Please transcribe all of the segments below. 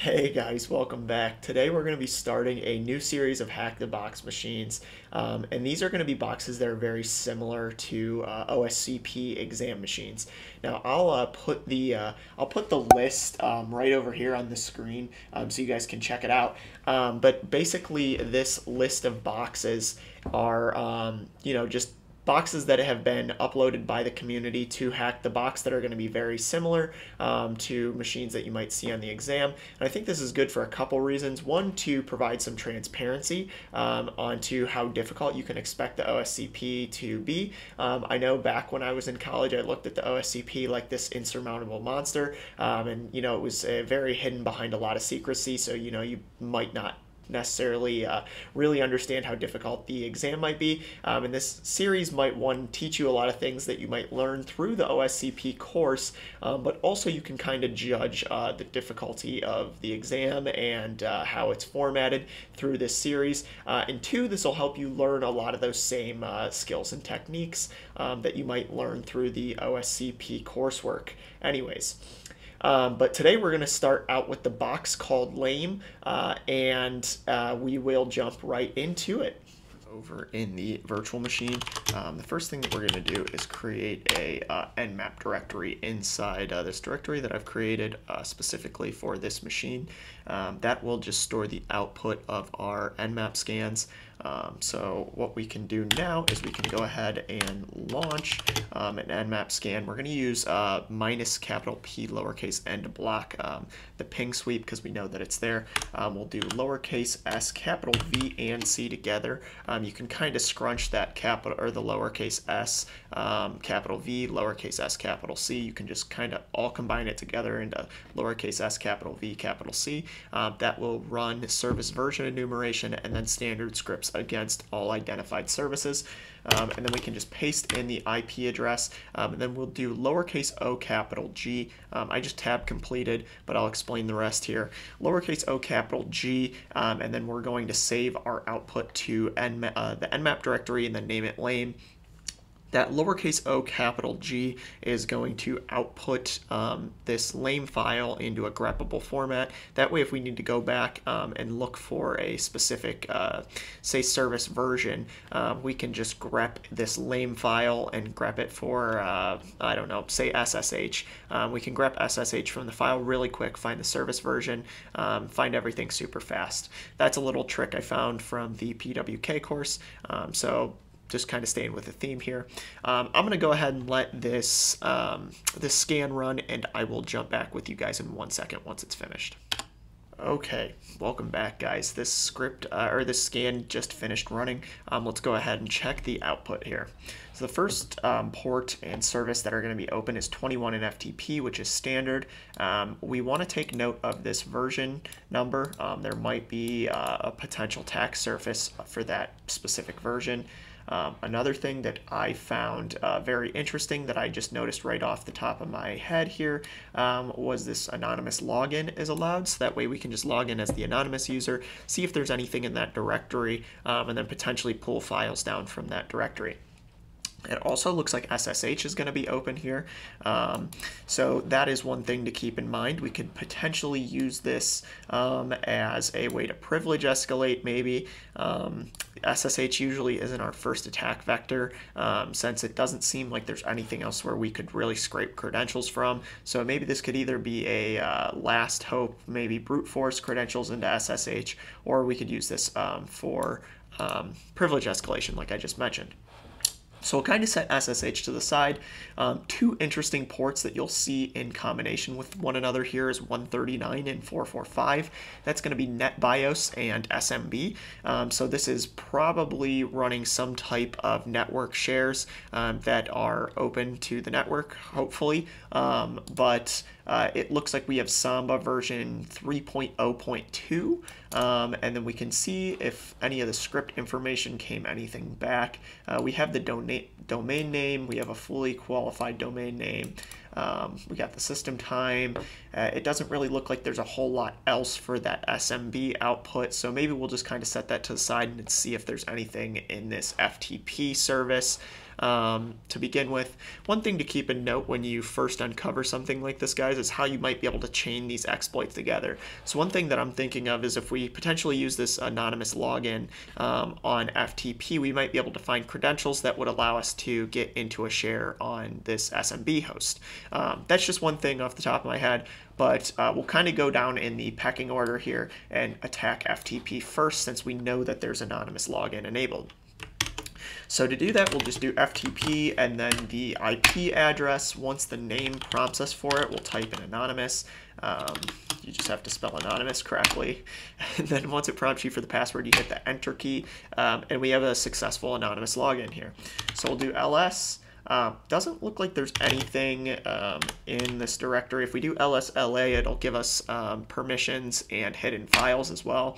Hey guys, welcome back. Today we're going to be starting a new series of Hack the Box machines, um, and these are going to be boxes that are very similar to uh, OSCP exam machines. Now I'll uh, put the uh, I'll put the list um, right over here on the screen um, so you guys can check it out. Um, but basically, this list of boxes are um, you know just boxes that have been uploaded by the community to hack the box that are going to be very similar um, to machines that you might see on the exam. And I think this is good for a couple reasons. One, to provide some transparency um, onto how difficult you can expect the OSCP to be. Um, I know back when I was in college, I looked at the OSCP like this insurmountable monster, um, and you know it was uh, very hidden behind a lot of secrecy. So you know you might not necessarily uh, really understand how difficult the exam might be. Um, and this series might, one, teach you a lot of things that you might learn through the OSCP course, um, but also you can kind of judge uh, the difficulty of the exam and uh, how it's formatted through this series. Uh, and two, this will help you learn a lot of those same uh, skills and techniques um, that you might learn through the OSCP coursework. Anyways, um, but today we're going to start out with the box called Lame, uh, and uh, we will jump right into it. Over in the virtual machine, um, the first thing that we're going to do is create a uh, nmap directory inside uh, this directory that I've created uh, specifically for this machine. Um, that will just store the output of our nmap scans. Um, so what we can do now is we can go ahead and launch um, an nmap scan. We're going to use uh, minus capital P lowercase n block um, the ping sweep because we know that it's there. Um, we'll do lowercase s, capital V and C together. Um, you can kind of scrunch that capital or the lowercase s, um, capital V, lowercase s, capital C. You can just kind of all combine it together into lowercase s, capital V, capital C. that will run service version enumeration and then standard scripts against all identified services. Um, and then we can just paste in the IP address, um, and then we'll do lowercase o capital G. Um, I just tab completed, but I'll explain the rest here. Lowercase o capital G, um, and then we're going to save our output to uh, the nmap directory and then name it lame that lowercase o capital G is going to output um, this lame file into a greppable format. That way, if we need to go back um, and look for a specific, uh, say, service version, uh, we can just grep this lame file and grep it for, uh, I don't know, say SSH. Um, we can grep SSH from the file really quick, find the service version, um, find everything super fast. That's a little trick I found from the PWK course. Um, so just kind of staying with the theme here. Um, I'm going to go ahead and let this, um, this scan run, and I will jump back with you guys in one second once it's finished. Okay, welcome back guys. This script, uh, or this scan just finished running. Um, let's go ahead and check the output here. So the first um, port and service that are going to be open is 21 in FTP, which is standard. Um, we want to take note of this version number. Um, there might be uh, a potential attack surface for that specific version. Um, another thing that I found uh, very interesting that I just noticed right off the top of my head here um, was this anonymous login is allowed. So that way we can just log in as the anonymous user, see if there's anything in that directory, um, and then potentially pull files down from that directory. It also looks like SSH is going to be open here. Um, so that is one thing to keep in mind. We could potentially use this um, as a way to privilege escalate maybe. Um, SSH usually isn't our first attack vector um, since it doesn't seem like there's anything else where we could really scrape credentials from. So maybe this could either be a uh, last hope, maybe brute force credentials into SSH, or we could use this um, for um, privilege escalation like I just mentioned. So we'll kind of set SSH to the side. Um, two interesting ports that you'll see in combination with one another here is 139 and 445. That's going to be NetBIOS and SMB. Um, so this is probably running some type of network shares um, that are open to the network, hopefully. Um, but uh, it looks like we have Samba version 3.0.2, um, and then we can see if any of the script information came anything back. Uh, we have the domain domain name, we have a fully qualified domain name, um, we got the system time. Uh, it doesn't really look like there's a whole lot else for that SMB output, so maybe we'll just kind of set that to the side and see if there's anything in this FTP service. Um, to begin with. One thing to keep in note when you first uncover something like this, guys, is how you might be able to chain these exploits together. So one thing that I'm thinking of is if we potentially use this anonymous login um, on FTP, we might be able to find credentials that would allow us to get into a share on this SMB host. Um, that's just one thing off the top of my head but uh, we'll kind of go down in the pecking order here and attack FTP first since we know that there's anonymous login enabled. So to do that, we'll just do FTP and then the IP address. Once the name prompts us for it, we'll type in anonymous. Um, you just have to spell anonymous correctly. And then once it prompts you for the password, you hit the enter key, um, and we have a successful anonymous login here. So we'll do ls uh, doesn't look like there's anything um, in this directory. If we do lsla, it'll give us um, permissions and hidden files as well.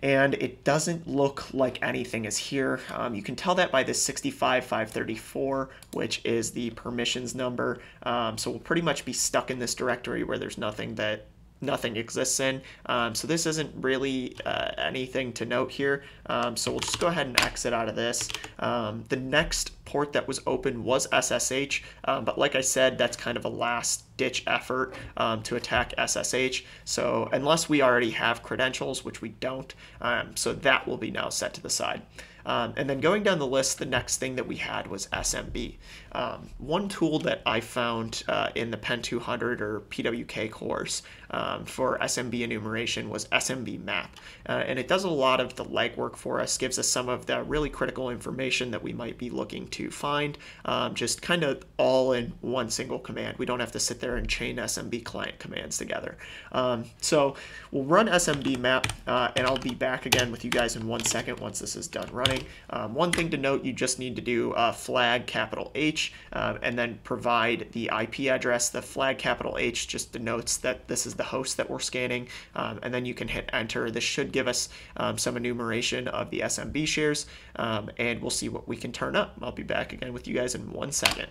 And it doesn't look like anything is here. Um, you can tell that by this 65534, which is the permissions number. Um, so we'll pretty much be stuck in this directory where there's nothing that nothing exists in. Um, so this isn't really uh, anything to note here. Um, so we'll just go ahead and exit out of this. Um, the next port that was open was SSH, um, but like I said, that's kind of a last ditch effort um, to attack SSH. So unless we already have credentials, which we don't, um, so that will be now set to the side. Um, and then going down the list, the next thing that we had was SMB. Um, one tool that I found uh, in the Pen 200 or PWK course um, for SMB enumeration was SMB map. Uh, and it does a lot of the legwork for us, gives us some of the really critical information that we might be looking to find, um, just kind of all in one single command. We don't have to sit there and chain SMB client commands together. Um, so we'll run SMB map, uh, and I'll be back again with you guys in one second once this is done running. Um, one thing to note, you just need to do uh, flag capital H um, and then provide the IP address. The flag capital H just denotes that this is the host that we're scanning, um, and then you can hit enter. This should give us um, some enumeration of the SMB shares, um, and we'll see what we can turn up. I'll be back again with you guys in one second.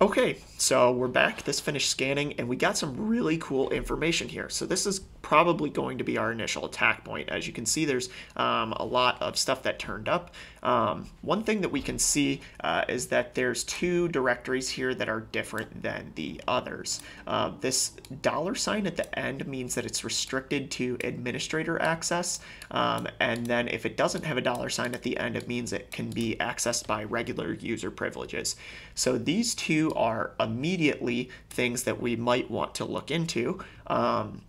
Okay, so we're back. This finished scanning, and we got some really cool information here. So this is probably going to be our initial attack point. As you can see, there's um, a lot of stuff that turned up. Um, one thing that we can see uh, is that there's two directories here that are different than the others. Uh, this dollar sign at the end means that it's restricted to administrator access, um, and then if it doesn't have a dollar sign at the end, it means it can be accessed by regular user privileges. So these two are immediately things that we might want to look into. Um,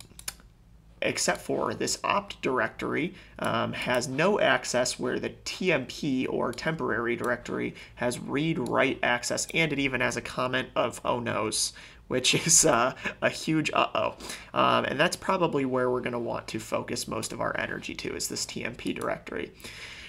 except for this opt directory um, has no access where the TMP or temporary directory has read write access and it even has a comment of oh no's which is uh, a huge uh-oh um, and that's probably where we're going to want to focus most of our energy to is this TMP directory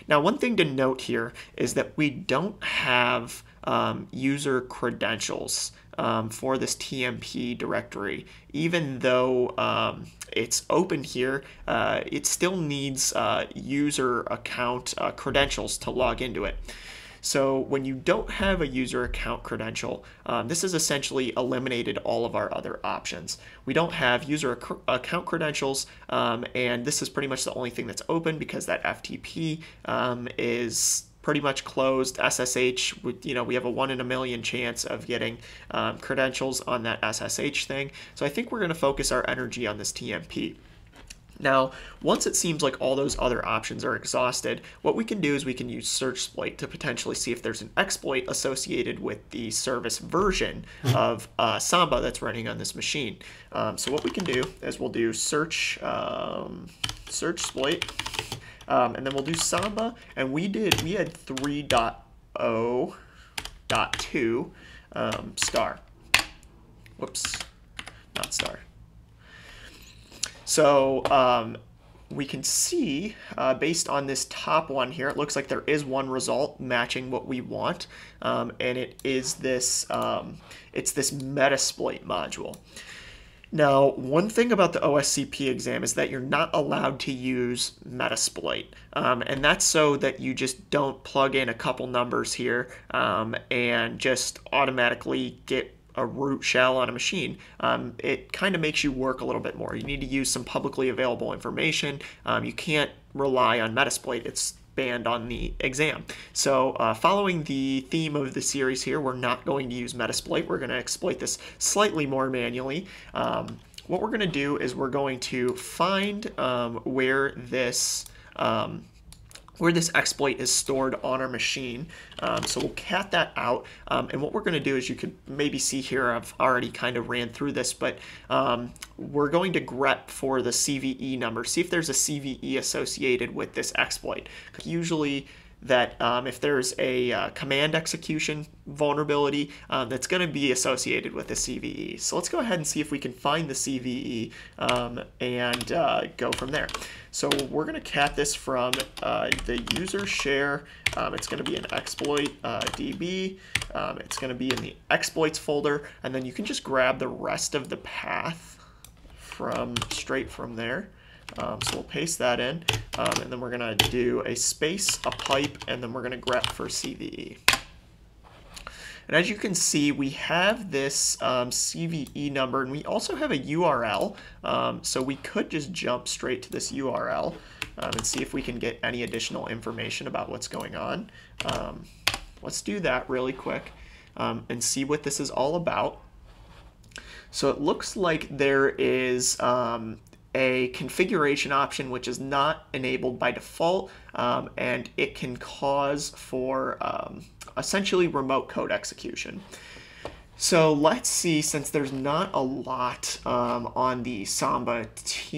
now one thing to note here is that we don't have um, user credentials um, for this TMP directory. Even though um, it's open here, uh, it still needs uh, user account uh, credentials to log into it. So when you don't have a user account credential, um, this has essentially eliminated all of our other options. We don't have user ac account credentials, um, and this is pretty much the only thing that's open because that FTP um, is pretty much closed. SSH, you know, we have a one in a million chance of getting um, credentials on that SSH thing. So I think we're going to focus our energy on this TMP. Now, once it seems like all those other options are exhausted, what we can do is we can use Searchsploit to potentially see if there's an exploit associated with the service version hmm. of uh, Samba that's running on this machine. Um, so what we can do is we'll do search um, Searchsploit um, and then we'll do Samba, and we did, we had 3.0.2 um, star. Whoops, not star. So um, we can see, uh, based on this top one here, it looks like there is one result matching what we want, um, and it is this, um, it's this Metasploit module. Now, one thing about the OSCP exam is that you're not allowed to use Metasploit, um, and that's so that you just don't plug in a couple numbers here um, and just automatically get a root shell on a machine. Um, it kind of makes you work a little bit more. You need to use some publicly available information. Um, you can't rely on Metasploit. It's banned on the exam. So uh, following the theme of the series here, we're not going to use Metasploit. We're going to exploit this slightly more manually. Um, what we're going to do is we're going to find um, where this um, where this exploit is stored on our machine. Um, so we'll cat that out. Um, and what we're going to do is you could maybe see here, I've already kind of ran through this, but um, we're going to grep for the CVE number, see if there's a CVE associated with this exploit. Usually that um, if there's a uh, command execution vulnerability um, that's going to be associated with the CVE. So let's go ahead and see if we can find the CVE um, and uh, go from there. So we're going to cat this from uh, the user share. Um, it's going to be an exploit uh, DB. Um, it's going to be in the exploits folder, and then you can just grab the rest of the path from straight from there. Um, so we'll paste that in, um, and then we're going to do a space, a pipe, and then we're going to grep for CVE. And as you can see, we have this um, CVE number, and we also have a URL. Um, so we could just jump straight to this URL um, and see if we can get any additional information about what's going on. Um, let's do that really quick and see what this is all about. So it looks like there is um, a configuration option which is not enabled by default um, and it can cause for um, essentially remote code execution. So let's see, since there's not a lot um, on the Samba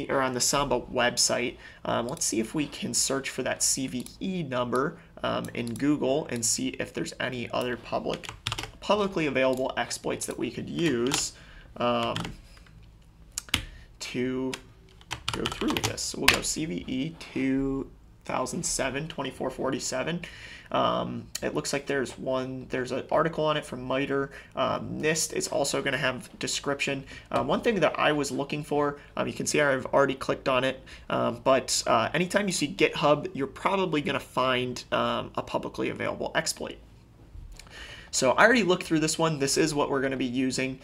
or on the Samba website, um, let's see if we can search for that CVE number um, in Google and see if there's any other public, publicly available exploits that we could use um, to go through this. So we'll go CVE 2007 2447. Um, it looks like there's one, there's an article on it from MITRE. Um, NIST is also going to have description. Um, one thing that I was looking for, um, you can see I've already clicked on it, um, but uh, anytime you see GitHub, you're probably going to find um, a publicly available exploit. So I already looked through this one. This is what we're going to be using.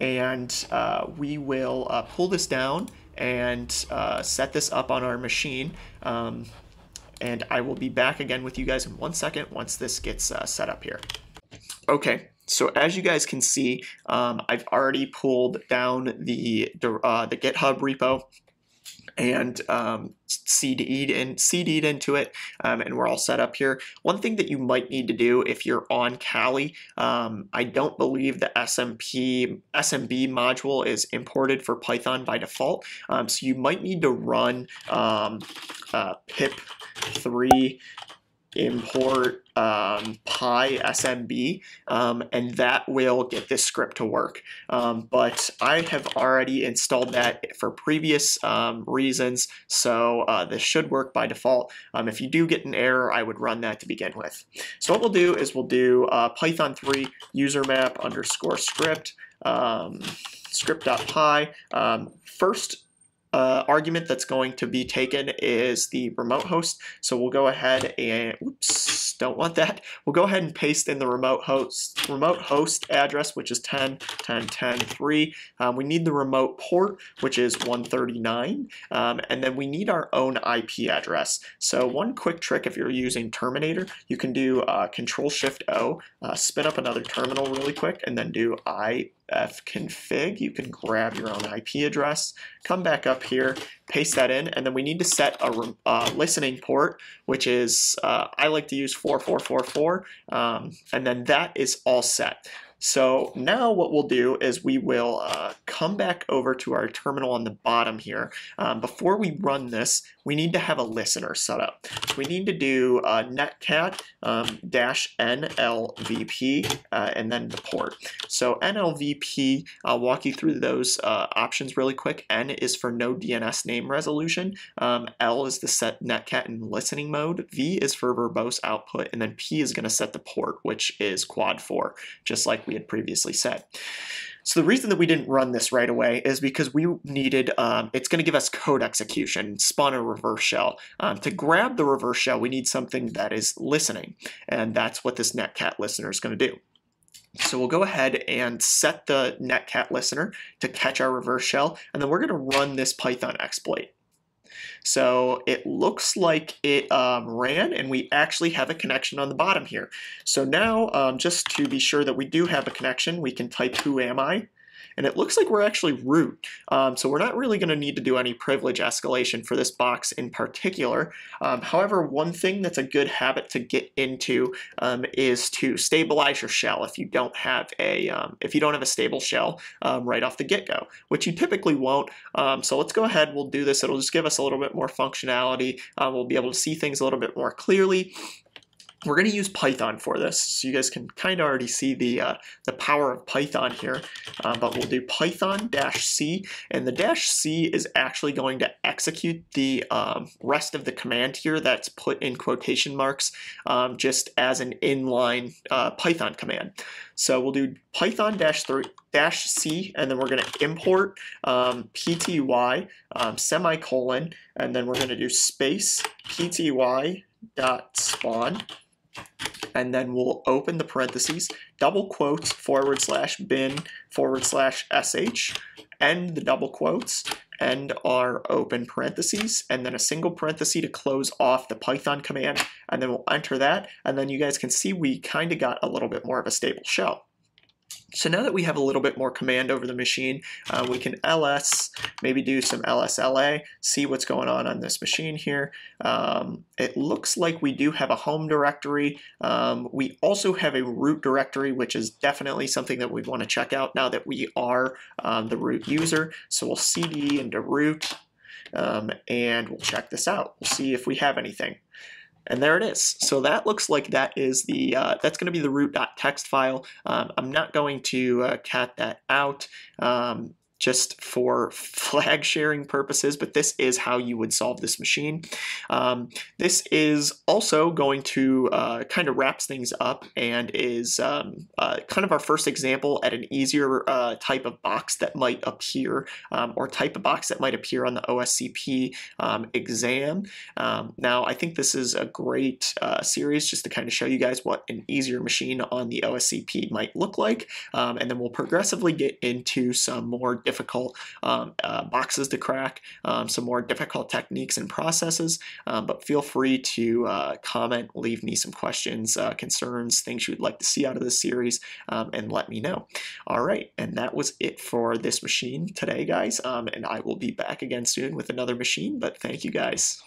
and uh, we will uh, pull this down and uh, set this up on our machine. Um, and I will be back again with you guys in one second once this gets uh, set up here. Okay, so as you guys can see, um, I've already pulled down the, uh, the GitHub repo and um, CD'd into it, um, and we're all set up here. One thing that you might need to do if you're on Kali, um, I don't believe the SMP SMB module is imported for Python by default, um, so you might need to run um, uh, pip3 import um, PySMB, um, and that will get this script to work. Um, but I have already installed that for previous um, reasons, so uh, this should work by default. Um, if you do get an error, I would run that to begin with. So what we'll do is we'll do uh, Python 3 user map underscore script, um, script.py. first uh, argument that's going to be taken is the remote host. So we'll go ahead and, oops, don't want that. We'll go ahead and paste in the remote host remote host address, which is 10, 10, 10, 3. Um, we need the remote port, which is 139. Um, and then we need our own IP address. So one quick trick if you're using Terminator, you can do uh, Control Shift O, uh, spin up another terminal really quick, and then do I fconfig. You can grab your own IP address, come back up here, paste that in, and then we need to set a uh, listening port, which is, uh, I like to use 4444, um, and then that is all set. So now what we'll do is we will uh, come back over to our terminal on the bottom here. Um, before we run this, we need to have a listener set up. So we need to do uh, netcat um, dash nlvp uh, and then the port. So nlvp, I'll walk you through those uh, options really quick. N is for no DNS name resolution. Um, L is the set netcat in listening mode. V is for verbose output. And then P is going to set the port, which is quad 4, just like we had previously said. So the reason that we didn't run this right away is because we needed, um, it's going to give us code execution, spawn a reverse shell. Um, to grab the reverse shell, we need something that is listening, and that's what this netcat listener is going to do. So we'll go ahead and set the netcat listener to catch our reverse shell, and then we're going to run this Python exploit. So it looks like it um, ran and we actually have a connection on the bottom here. So now, um, just to be sure that we do have a connection, we can type who am I and it looks like we're actually root. Um, so we're not really going to need to do any privilege escalation for this box in particular. Um, however, one thing that's a good habit to get into um, is to stabilize your shell if you don't have a um, if you don't have a stable shell um, right off the get-go, which you typically won't. So let's go ahead. We'll do this. It'll just give us a little bit more functionality. Uh, we'll be able to see things a little bit more clearly. We're going to use Python for this, so you guys can kind of already see the uh, the power of Python here. Uh, but we'll do Python dash C, and the dash C is actually going to execute the um, rest of the command here that's put in quotation marks, um, just as an inline uh, Python command. So we'll do Python dash and then we're going to import um, pty um, semicolon, and then we're going to do space pty dot spawn and then we'll open the parentheses, double quotes, forward slash bin, forward slash sh, end the double quotes, end our open parentheses, and then a single parenthesis to close off the Python command, and then we'll enter that, and then you guys can see we kind of got a little bit more of a stable shell. So now that we have a little bit more command over the machine, uh, we can ls, maybe do some lsla, see what's going on on this machine here. Um, it looks like we do have a home directory. Um, we also have a root directory, which is definitely something that we want to check out now that we are um, the root user. So we'll cd into root, um, and we'll check this out. We'll see if we have anything. And there it is. So that looks like that is the, uh, that's going to be the root.txt file. Um, I'm not going to uh, cat that out. Um, just for flag sharing purposes, but this is how you would solve this machine. Um, this is also going to uh, kind of wraps things up and is um, uh, kind of our first example at an easier uh, type of box that might appear um, or type of box that might appear on the OSCP um, exam. Um, now, I think this is a great uh, series just to kind of show you guys what an easier machine on the OSCP might look like, um, and then we'll progressively get into some more difficult um, uh, boxes to crack, um, some more difficult techniques and processes. Um, but feel free to uh, comment, leave me some questions, uh, concerns, things you'd like to see out of this series, um, and let me know. All right, and that was it for this machine today, guys. Um, and I will be back again soon with another machine, but thank you guys.